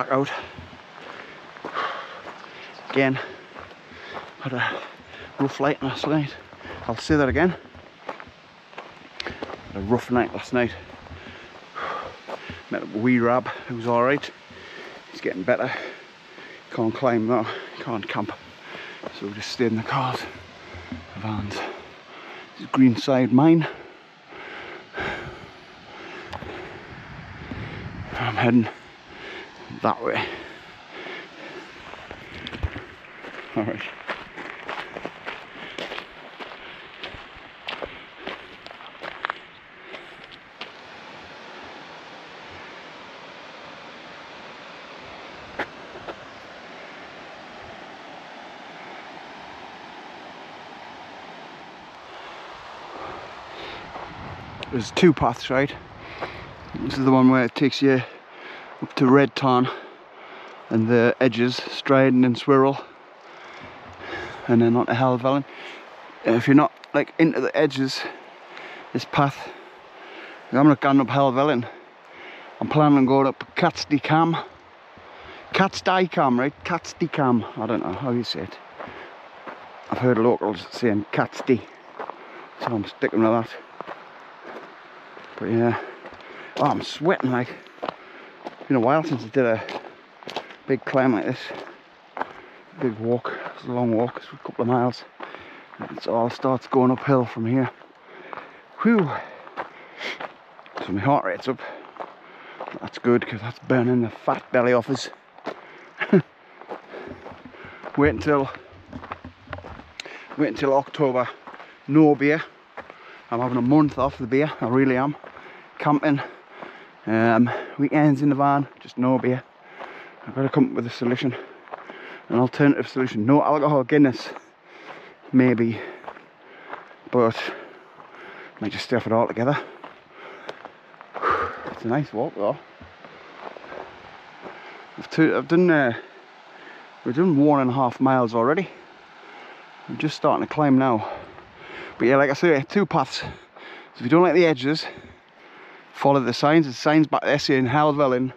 back out. Again, had a rough night last night. I'll say that again. Had a rough night last night. Met a wee rab who's alright. He's getting better. Can't climb though, can't camp. So we'll just stay in the cars, the vans. This is Greenside Mine. I'm heading that way. Alright. There's two paths, right? This is the one where it takes you up to Red Tarn and the edges, Striding and Swirral and then onto Helvellyn. If you're not like into the edges, this path, I'm not going up Helvellyn. I'm planning on going up Catstye Cam. Catstye Cam, right? Catstye Cam. I don't know how you say it. I've heard locals saying Catstye. So I'm sticking with that. But yeah. Oh, I'm sweating like. Been a while since I did a big climb like this. Big walk. It's a long walk. It's a couple of miles. It all starts going uphill from here. Whew. So my heart rate's up. That's good because that's burning the fat belly off us. wait until wait until October. No beer. I'm having a month off the beer. I really am. Camping. Um, weekends in the van. Just no beer. I've got to come up with a solution. An alternative solution. No alcohol Guinness. Maybe. But might just stuff it all together. It's a nice walk though. I've, I've done uh, we've done one and a half miles already. I'm just starting to climb now. But yeah, like I say, two paths. So if you don't like the edges, follow the signs. The signs back there saying Helvellyn,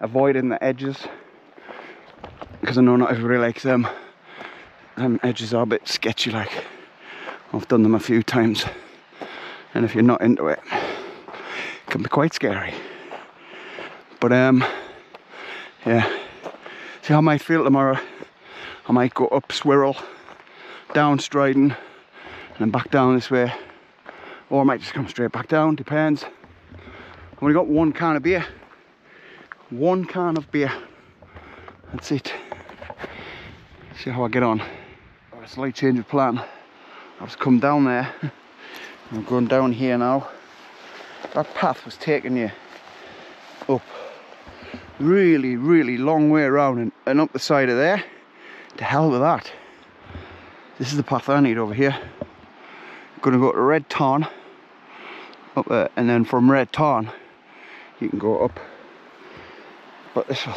avoiding the edges. Because I know not everybody likes them. Them edges are a bit sketchy like. I've done them a few times. And if you're not into it, it can be quite scary. But um yeah. See how I might feel tomorrow. I might go up Swirral, down Striding, and then back down this way. Or I might just come straight back down, depends. I've only got one can of beer. One can of beer. That's it. See how I get on. Oh, a slight change of plan. I've just come down there. I'm going down here now. That path was taking you up really, really long way around and, and up the side of there. To hell with that. This is the path I need over here. gonna go to Red Tarn up there, and then from Red Tarn you can go up. But this was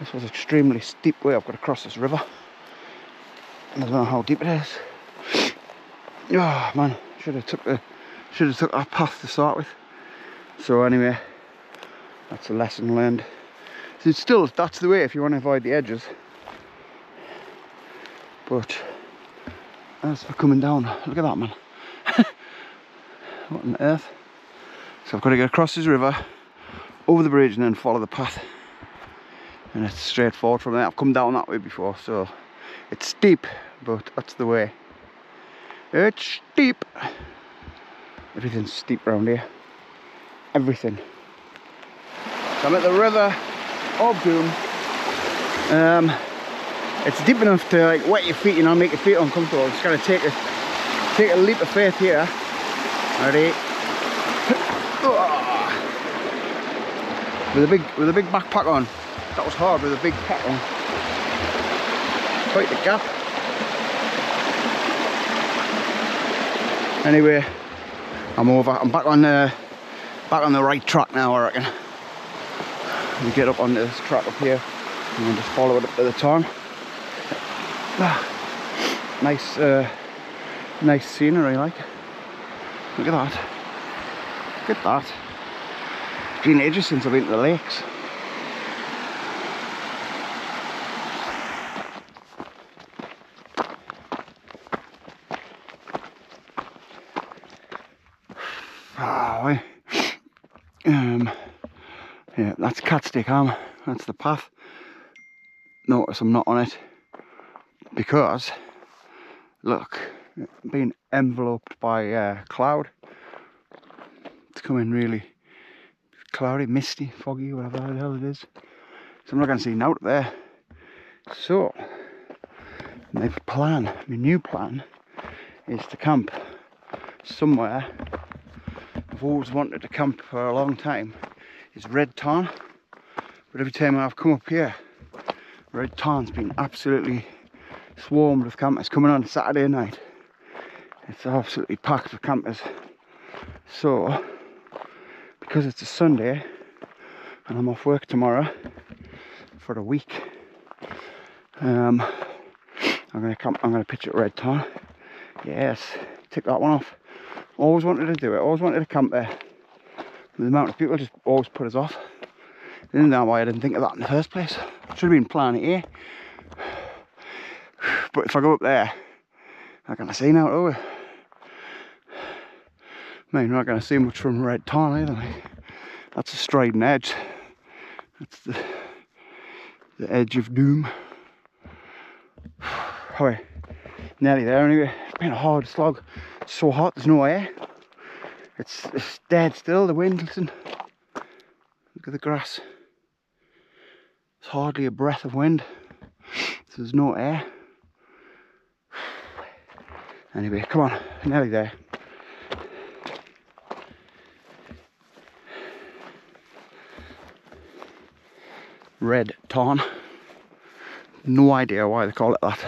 this was extremely steep way. I've got to cross this river. I don't know how deep it is. Oh man, should have took the should have took that path to start with. So anyway, that's a lesson learned. So it's still that's the way if you want to avoid the edges. But as for coming down, look at that man. what on earth? So I've got to get across this river, over the bridge and then follow the path. And it's straightforward from there. I've come down that way before, so it's steep, but that's the way. It's steep. Everything's steep around here. Everything. So I'm at the river of Doom. Um, it's deep enough to like wet your feet, you know, make your feet uncomfortable. I'm just gonna take a take a leap of faith here. Ready? With a big with a big backpack on. That was hard with a big pack on. Quite the gap. Anyway, I'm over. I'm back on the back on the right track now. I reckon. We get up on this track up here and then just follow it up to the tarn. Ah, nice, uh, nice scenery, like. Look at that. Look at that green edges since I went been to the lakes. Oh, um, yeah, that's Catstye Cam, that's the path. Notice I'm not on it because, look, being enveloped by uh, cloud, it's coming really cloudy, misty, foggy, whatever the hell it is. So I'm not going to see up there. So, my plan, my new plan, is to camp somewhere I've always wanted to camp for a long time It's Red Tarn. But every time I've come up here, Red Tarn's been absolutely swarmed with campers coming on Saturday night. It's absolutely packed with campers. So, because it's a Sunday and I'm off work tomorrow for a week, um, I'm gonna camp. I'm gonna pitch at Red Tarn. Yes, tick that one off. Always wanted to do it, always wanted to camp there. The amount of people just always put us off. I didn't know why I didn't think of that in the first place. Should have been planning it here. But if I go up there, I'm gonna see now, oh. I mean, not gonna see much from Red Tarn either. Like. That's a striding edge. That's the, the edge of doom. Oh, nearly there anyway. It's been a hard slog so hot, there's no air. It's, it's dead still, the wind, listen. Look at the grass. It's hardly a breath of wind. So there's no air. Anyway, come on, nearly there. Red Tarn. No idea why they call it that.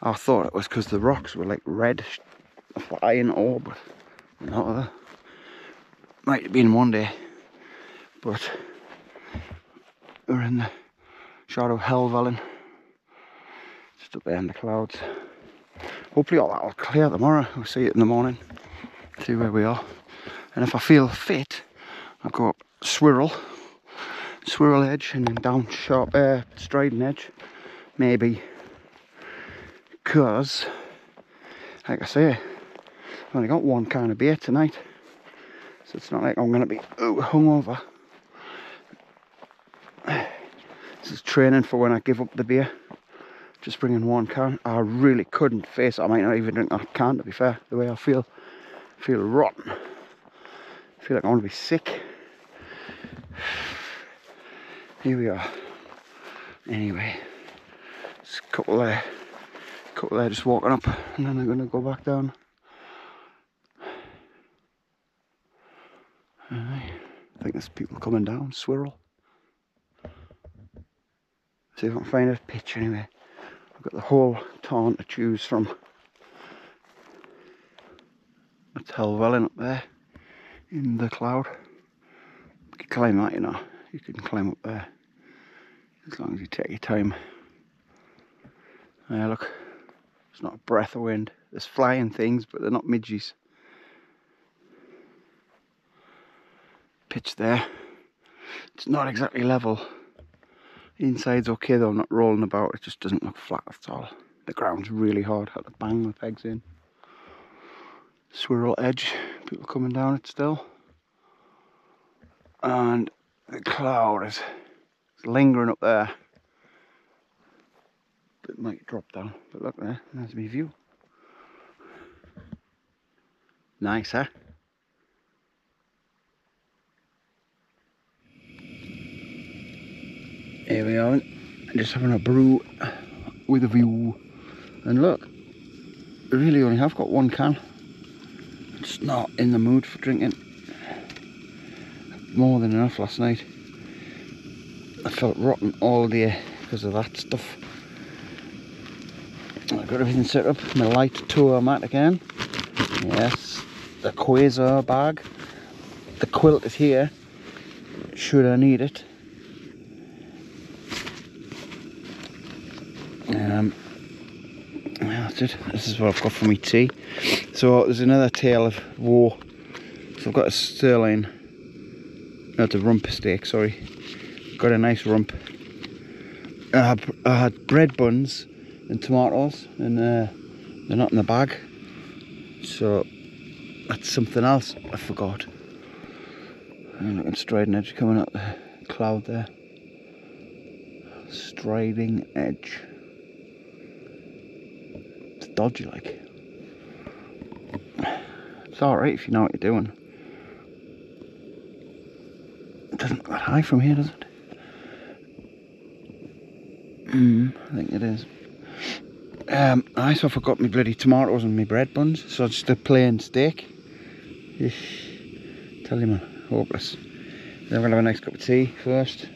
I thought it was because the rocks were like red flying ore, but no, might have been one day. But we're in the shadow Helvellyn, just up there in the clouds. Hopefully all that will clear tomorrow. We'll see it in the morning, see where we are. And if I feel fit, I'll go up Swirl, Swirl Edge, and then down Sharp uh, Striding Edge. Maybe because, like I say, I've only got one kind of beer tonight. So it's not like I'm going to be oh, hungover. This is training for when I give up the beer. Just bringing one can. I really couldn't face it. I might not even drink that can to be fair. The way I feel, I feel rotten. I feel like I want to be sick. Here we are. Anyway, it's a couple there couple there just walking up and then they're going to go back down. I think there's people coming down, swirl. See if I can find a pitch anyway. I've got the whole tarn to choose from. That's Helvellyn up there in the cloud. You can climb that, you know. You can climb up there as long as you take your time. Yeah, look. It's not a breath of wind. There's flying things, but they're not midges. Pitch there. It's not exactly level. The inside's okay though, I'm not rolling about. It just doesn't look flat at all. The ground's really hard. I Had to bang the pegs in. Swirl edge. People coming down it still. And the cloud is lingering up there it might drop down. But look there, there's my view. Nice, huh? Here we are, just having a brew with a view. And look, I really only have got one can. Just not in the mood for drinking. More than enough last night. I felt rotten all day because of that stuff. I've got everything set up. My light tour mat again. Yes, the quasar bag. The quilt is here, should I need it. Um, that's it. This is what I've got for me tea. So there's another tale of war. So I've got a sterling, No, it's a rump steak, sorry. Got a nice rump. I had, I had bread buns and tomatoes and uh, they're not in the bag so that's something else I forgot. And looking striding edge coming up the cloud there. Striding edge. It's dodgy like. It's alright if you know what you're doing. It doesn't look that high from here, does it? I think it is. Um, I also forgot my bloody tomatoes and my bread buns, so just a plain steak. Eesh. Tell you man, hopeless. Then we're gonna have a nice cup of tea first.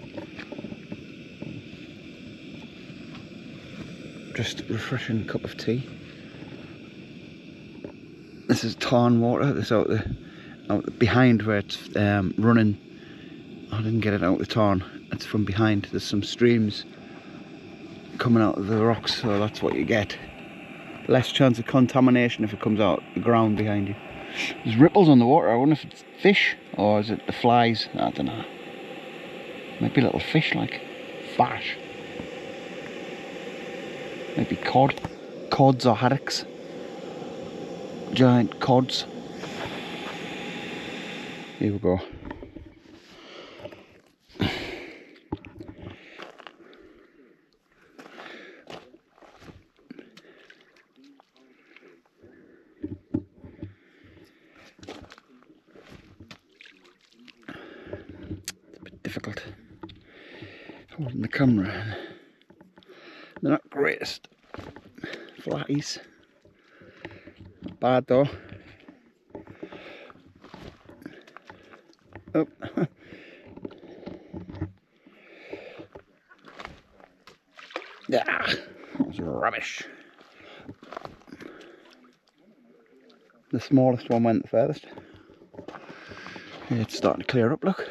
Just refreshing cup of tea. This is Tarn water. This out the out behind where it's um, running. I didn't get it out the Tarn. It's from behind. There's some streams coming out of the rocks so that's what you get. Less chance of contamination if it comes out the ground behind you. There's ripples on the water. I wonder if it's fish or is it the flies? I don't know. Might be little fish like fash maybe be cod cods or haddocks. Giant cods. Here we go difficult holding the camera. They're not greatest bad though. Oh. yeah, rubbish. The smallest one went the furthest. It's starting to clear up, look.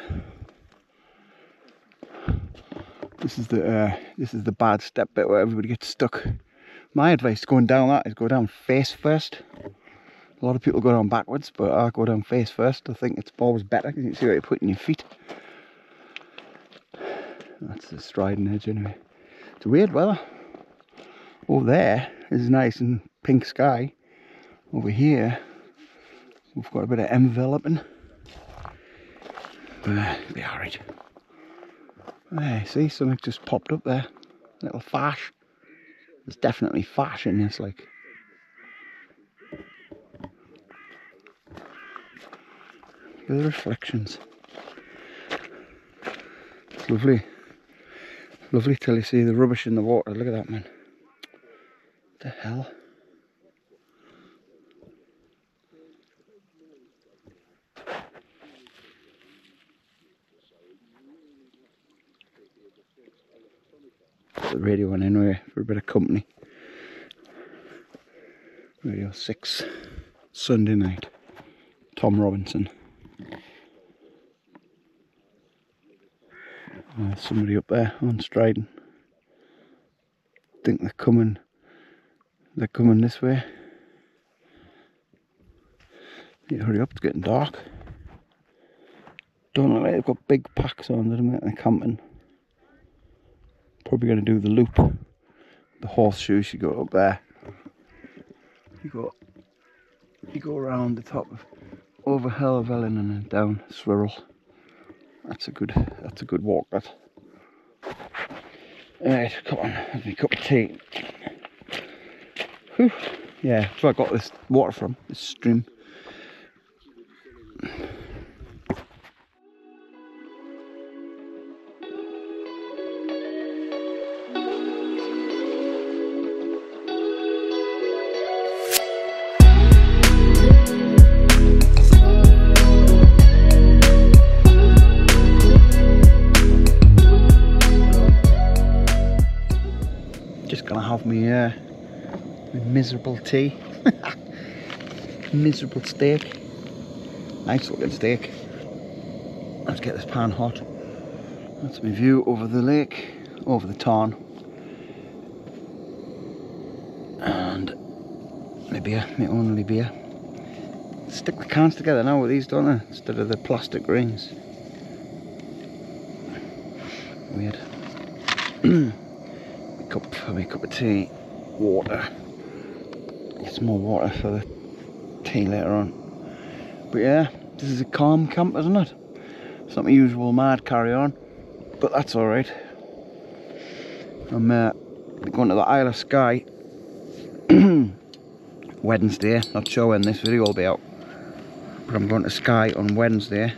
This is the uh, this is the bad step bit where everybody gets stuck. My advice going down that is go down face first. A lot of people go down backwards, but I go down face first. I think it's always better because you can see where you're putting your feet. That's the striding edge anyway. It's weird weather. Over there is nice and pink sky. Over here, we've got a bit of enveloping. But uh, be alright. There, see, something just popped up there. A Little fash. There's definitely fash in this, like. Look at the reflections. It's lovely. Lovely till you see the rubbish in the water. Look at that, man. What the hell? The radio on anyway for a bit of company. Radio 6, Sunday night. Tom Robinson. Uh, somebody up there on Striding. think they're coming. They're coming this way. Yeah, hurry up, it's getting dark. Don't know, they've got big packs on. They're camping probably going to do the loop the horseshoe you go up there you go you go around the top of over Helvellyn and then down Swirl. that's a good that's a good walk that right come on have a cup of tea Whew. yeah that's where I got this water from this stream miserable tea. miserable steak. Nice looking steak. Let's get this pan hot. That's my view over the lake, over the tarn. And my beer, my only beer. Stick the cans together now with these, don't they? Instead of the plastic rings. Weird. cup for cup of tea, water. Get some more water for the tea later on. But yeah, this is a calm camp, isn't it? It's not my usual mad carry on, but that's alright. I'm uh, going to the Isle of Skye Wednesday. Not sure when this video will be out, but I'm going to Skye on Wednesday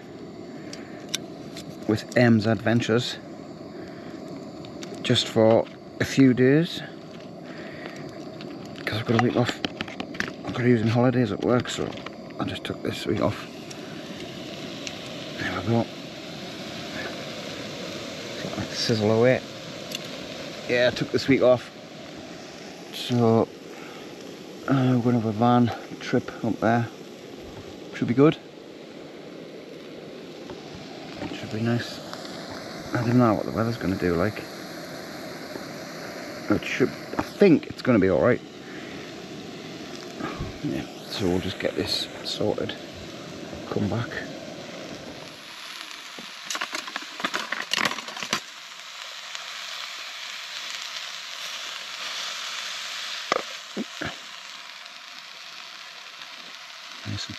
with M's Adventures just for a few days because I've got a week off. Got using holidays at work, so I just took this week off. There we go. Let that sizzle away. Yeah, I took this week off. So uh, we're gonna have a van trip up there. Should be good. Should be nice. I don't know what the weather's gonna do like. It should I think it's gonna be alright. Yeah, so we'll just get this sorted. Come back. Nice and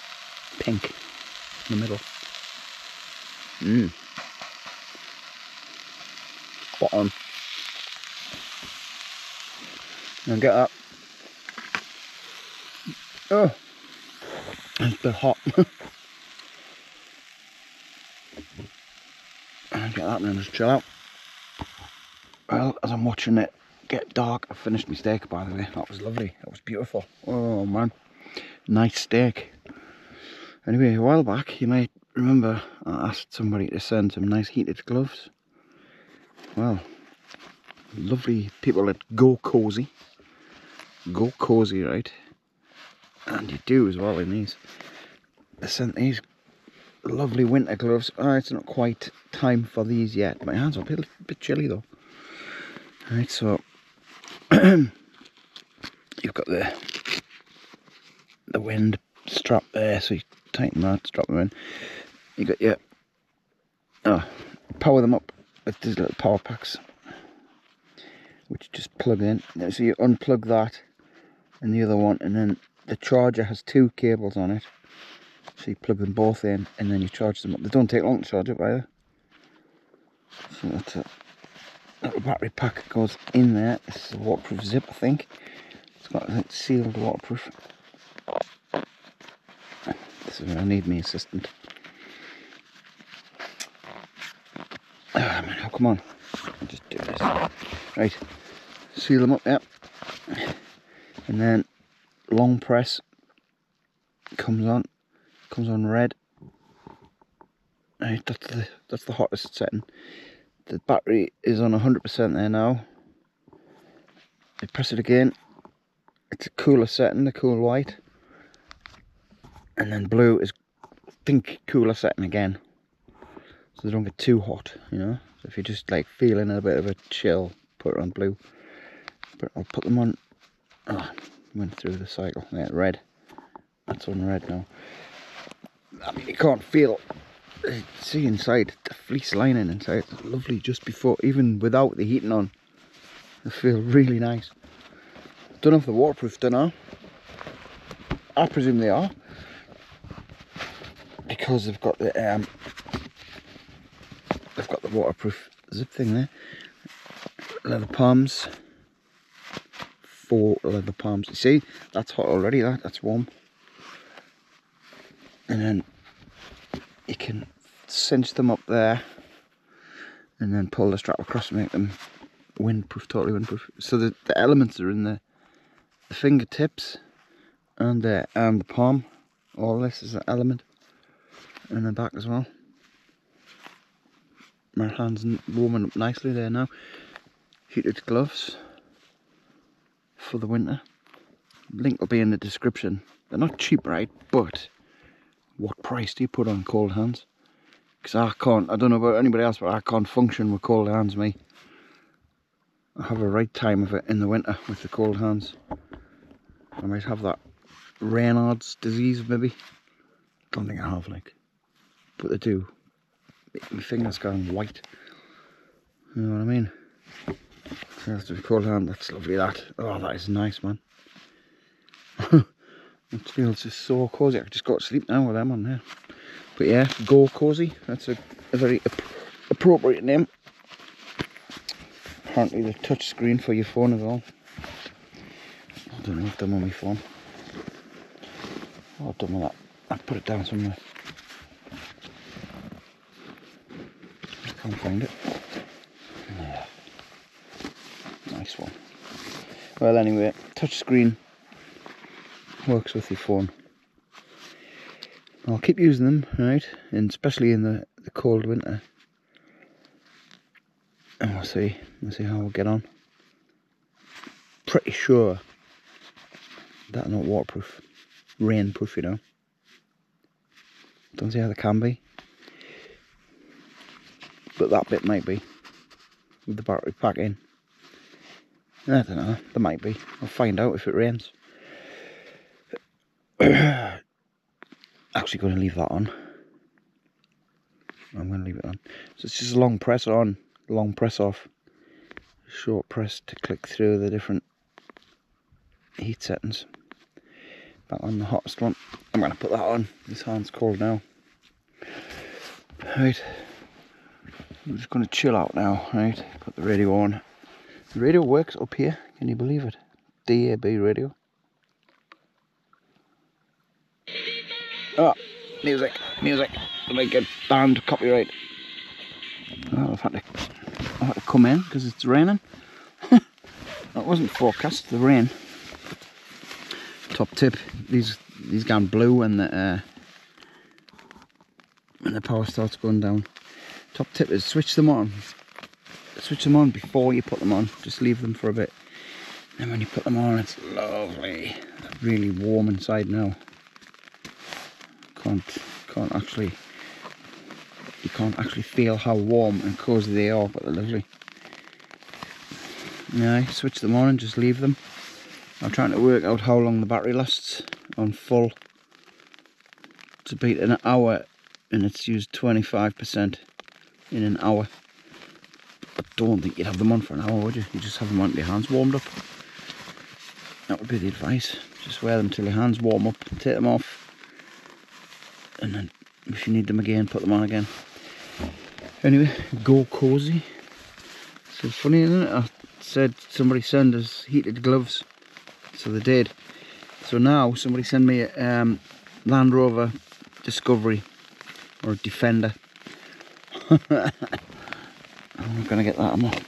pink in the middle. Mmm. On. And get that. Oh, it's a bit hot. get that and just chill out. Well, as I'm watching it get dark, I finished my steak by the way. That was lovely. That was beautiful. Oh man, nice steak. Anyway, a while back, you might remember I asked somebody to send some nice heated gloves. Well, lovely people at GOKOZY. Go Cozy, right? And you do as well in these. They sent these lovely winter gloves. Oh, it's not quite time for these yet. My hands are a bit, a bit chilly though. Right, so you've got the the wind strap there, so you tighten that, strap them in. You got your oh, power them up with these little power packs, which just plug in. So you unplug that and the other one, and then the charger has two cables on it. So you plug them both in, and then you charge them up. They don't take long to charge up either. So that's uh, a little battery pack goes in there. This is a waterproof zip, I think. It's got it's sealed waterproof. This is where I need my assistant. Oh man, oh, come on. I'll just do this. Right. Seal them up, yep. And then long press comes on. Comes on red. That's the that's the hottest setting. The battery is on 100% there now. You press it again. It's a cooler setting, the cool white and then blue is think cooler setting again so they don't get too hot you know so if you're just like feeling a bit of a chill put it on blue but I'll put them on oh, went through the cycle. That red. That's on red now. I mean you can't feel see inside the fleece lining inside it's lovely just before even without the heating on. They feel really nice. Don't know if they're waterproof don't know. I presume they are. Because they've got the um, they've got the waterproof zip thing there. Leather palms, four leather palms. You see, that's hot already. That that's warm. And then you can cinch them up there, and then pull the strap across to make them windproof, totally windproof. So the, the elements are in the the fingertips and the um the palm. All this is an element and the back as well. My hands warming up nicely there now. Heated gloves for the winter. Link will be in the description. They're not cheap, right? But what price do you put on cold hands? Because I can't, I don't know about anybody else, but I can't function with cold hands, me. I have a right time of it in the winter with the cold hands. I might have that Raynaud's disease, maybe. Don't think I have, like but they do. My finger's going white. You know what I mean? That's a cold hand. That's lovely. That. Oh, that is nice, man. It feels just so cosy. I just got to sleep now with them on there. But yeah, GOKOZY. That's a, a very ap appropriate name. Apparently the touch screen for your phone as well. I don't know if I'm on my phone. What I've done with that. I've put it down somewhere. Just can't find it. Yeah. Nice one. Well anyway, touch screen works with your phone. I'll keep using them, right, and especially in the, the cold winter. And we'll see, we'll see how we'll get on. Pretty sure that not waterproof, rainproof, you know. Don't see how they can be, but that bit might be with the battery pack in. I don't know, there might be. I'll find out if it rains. actually going to leave that on. I'm going to leave it on. So it's just a long press on, long press off, short press to click through the different heat settings. Back on the hottest one. I'm going to put that on. This hand's cold now. Right. I'm just going to chill out now, right? Put the radio on. The radio works up here. Can you believe it? DAB radio. Oh, music, music. I might get banned copyright. Oh, I've had to, I've had to come in because it's raining. that wasn't forecast, the rain. Top tip, these these gone blue when the uh, when the power starts going down. Top tip is switch them on. Switch them on before you put them on. Just leave them for a bit. And when you put them on, it's lovely. They're really warm inside now can't can't actually you can't actually feel how warm and cozy they are but they're lovely yeah switch them on and just leave them I'm trying to work out how long the battery lasts on full to beat an hour and it's used 25% in an hour I don't think you'd have them on for an hour would you? You just have them on your hands warmed up. That would be the advice. Just wear them till your hands warm up take them off and then if you need them again put them on again. Anyway GOKOZY. So funny isn't it? I said somebody send us heated gloves. So they did. So now somebody send me a um, Land Rover Discovery or a Defender I'm not gonna get that I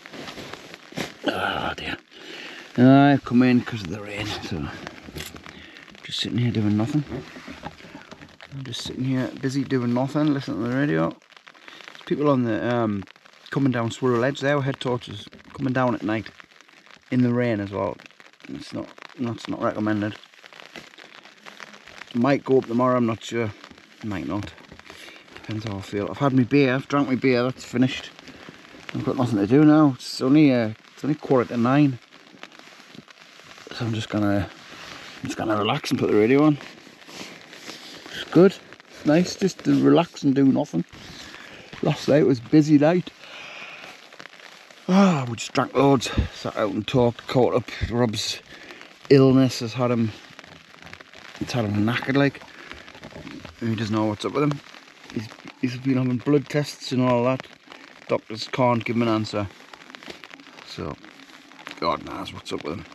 oh dear and I've come in because of the rain so just sitting here doing nothing I'm just sitting here busy doing nothing, listening to the radio. There's people on the um, coming down Swirl Edge They there, head torches coming down at night in the rain as well. It's not that's not recommended. Might go up tomorrow, I'm not sure. Might not. Depends how I feel. I've had my beer, I've drank my beer, that's finished. I've got nothing to do now. It's only uh, it's only quarter to nine. So I'm just gonna I'm just gonna relax and put the radio on It's good. Nice just to relax and do nothing. Last night was busy night. Ah, we just drank loads, sat out and talked, caught up. Rob's illness has had him, it's had him knackered like. He doesn't know what's up with him. He's, he's been having blood tests and all that. Doctors can't give him an answer. So, God knows what's up with him.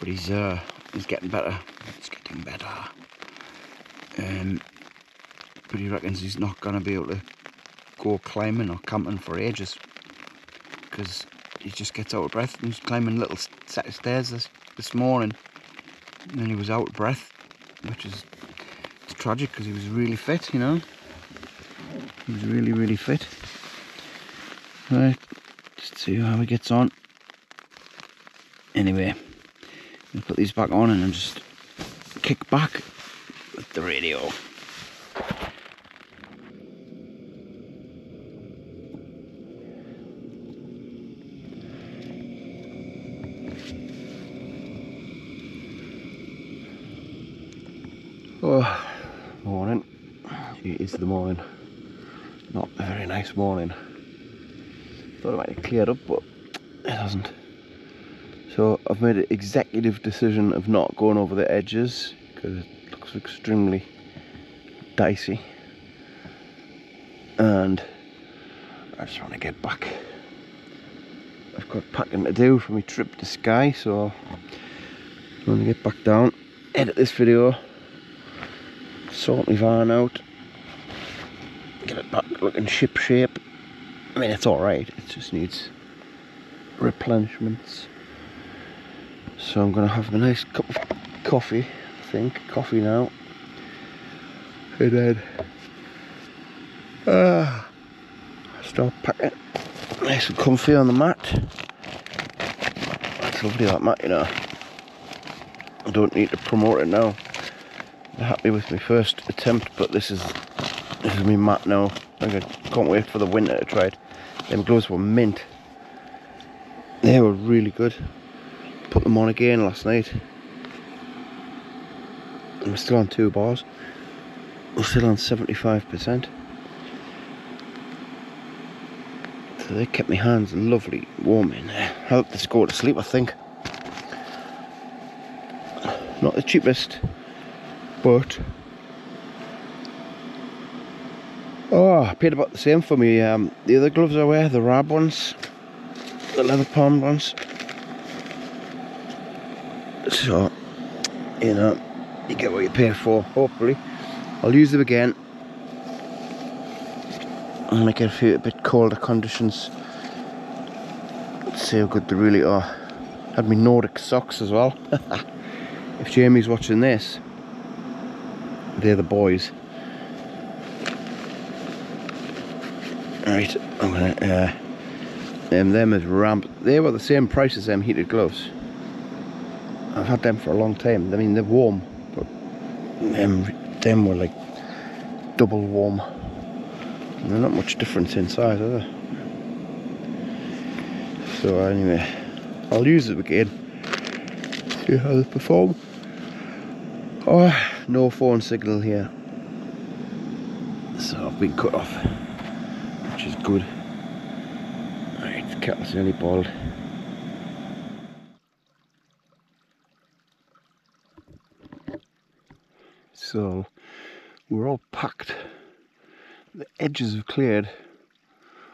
But he's uh, he's getting better. It's getting better. Um, but he reckons he's not going to be able to go climbing or camping for ages because he just gets out of breath. He was climbing little set of stairs this, this morning and he was out of breath, which is it's tragic because he was really fit, you know. He was really, really fit. Right, just see how he gets on. Anyway, I'll put these back on and then just kick back with the radio. Oh, morning. It is the morning. Not a very nice morning. Thought it might have cleared up, but it hasn't. So I've made an executive decision of not going over the edges because it looks extremely dicey. And I just want to get back. I've got packing to do for my trip to Skye, so I'm going to get back down edit this video sort my van out get it back looking ship shape I mean it's alright it just needs replenishments. So I'm gonna have a nice cup of coffee I think. Coffee now. And then uh, start packing. Nice and comfy on the mat. That's lovely that mat you know. I don't need to promote it now. I'm happy with my first attempt but this is this is my mat now I can't wait for the winter to try it. Them gloves were mint. They were really good. Put them on again last night. I'm still on two bars. We're still on 75% so they kept my hands lovely warm in there. Helped us go to sleep I think. Not the cheapest but oh I paid about the same for me um, the other gloves I wear the rab ones the leather palm ones. So you know you get what you pay for hopefully. I'll use them again. Make it a few a bit colder conditions. Let's see how good they really are. Had me Nordic socks as well. If Jamie's watching this they're the boys right I'm gonna uh, them as ramp they were the same price as them heated gloves. I've had them for a long time. I mean they're warm but them, them were like double warm. And they're not much difference in size, are they? So anyway I'll use them again. See how they perform. Oh no phone signal here. So I've been cut off. is good. The kettle's nearly boiled so we're all packed. The edges have cleared.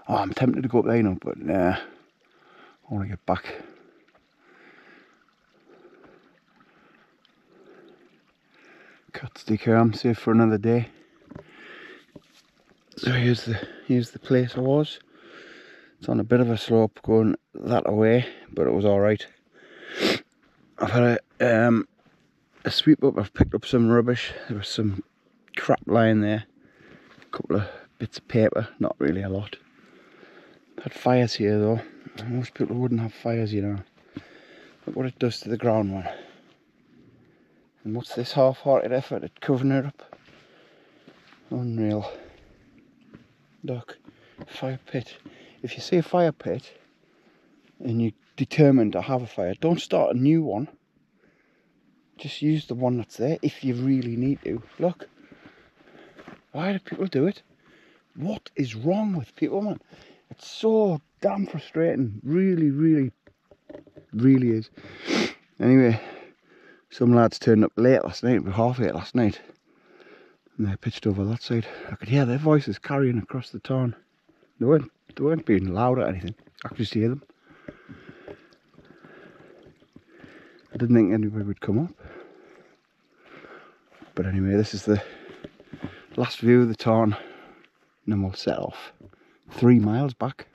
Oh I'm tempted to go up there now but nah. I want to get back. Catstye Cam safe for another day so here's the here's the place I was. It's on a bit of a slope going that away but it was all right. I've had a um, a sweep up I've picked up some rubbish. There was some crap lying there. A couple of bits of paper not really a lot. Had fires here though. Most people wouldn't have fires you know. Look what it does to the ground one and what's this half-hearted effort at covering it up? Unreal look fire pit. If you see a fire pit and you're determined to have a fire don't start a new one. Just use the one that's there if you really need to. Look why do people do it? What is wrong with people man? It's so damn frustrating. Really really really is. Anyway some lads turned up late last night half eight last night and they pitched over that side. I could hear their voices carrying across the town. They weren't they weren't being loud or anything. I could just hear them. I didn't think anybody would come up. But anyway this is the last view of the town. And then we'll set off three miles back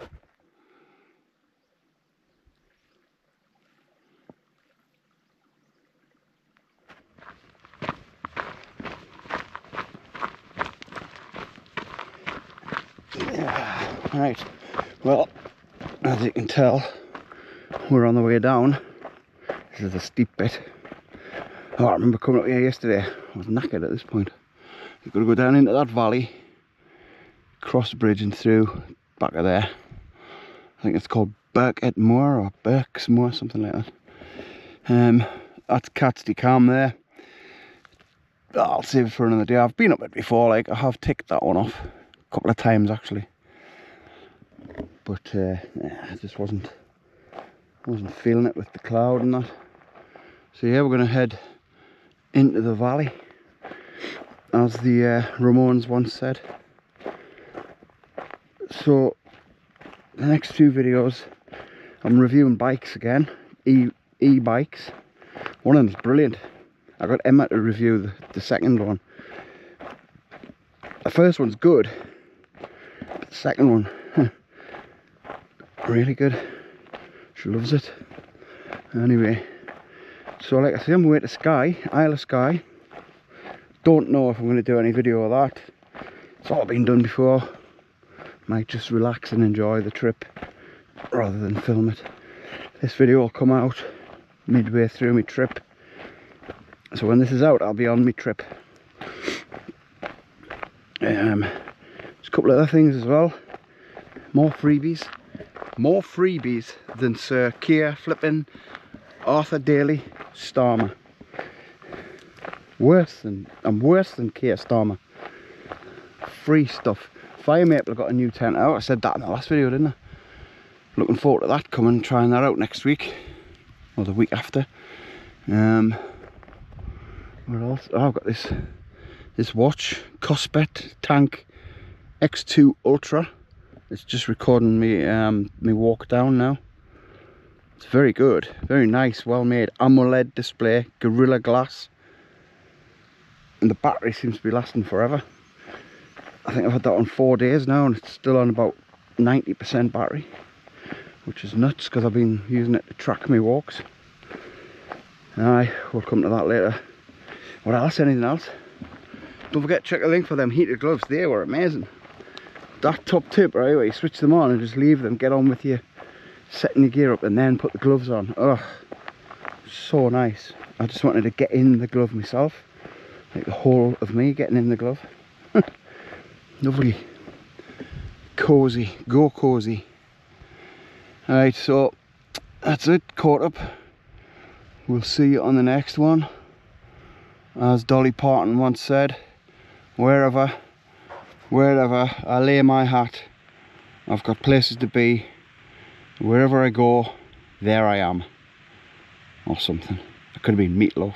yeah, right. Well as you can tell we're on the way down. This is a steep bit. Oh I remember coming up here yesterday. I was knackered at this point. You've got to go down into that valley cross the bridge and through back of there. I think it's called Birket Moor or Burks Moor something like that. Um, that's Catstye Cam there. I'll save it for another day. I've been up it before like I have ticked that one off a couple of times actually but uh, yeah, I just wasn't wasn't feeling it with the cloud and that so yeah we're gonna head into the valley, as the uh, Ramones once said. So, the next two videos, I'm reviewing bikes again, e e-bikes. One of them's brilliant. I got Emma to review the, the second one. The first one's good, the second one, really good. She loves it. Anyway, so like I say, I'm away to Skye, Isle of Skye. Don't know if I'm going to do any video of that. It's all been done before. Might just relax and enjoy the trip rather than film it. This video will come out midway through my trip. So when this is out, I'll be on my trip. Um, there's a couple of other things as well. More freebies more freebies than Sir Keir flipping Arthur Daley Starmer. Worse than, I'm worse than Keir Starmer. Free stuff. Fire Maple got a new tent out. I said that in the last video, didn't I? Looking forward to that coming, trying that out next week. Or the week after. Um, what else? Oh, I've got this this watch, Kospet Tank X2 Ultra it's just recording me um me walk down now. It's very good. Very nice well made amoled display gorilla glass. And the battery seems to be lasting forever. I think i've had that on four days now and it's still on about 90 percent battery which is nuts because i've been using it to track my walks. Aye we'll come to that later. What else? Anything else? Don't forget to check the link for them heated gloves. They were amazing that top tip right you switch them on and just leave them get on with you setting your gear up and then put the gloves on. Oh so nice. I just wanted to get in the glove myself like the whole of me getting in the glove. Lovely. Cozy go cozy. All right so that's it caught up. We'll see you on the next one. As dolly parton once said wherever wherever I lay my hat I've got places to be. Wherever I go there I am. Or something. It could have been meatloaf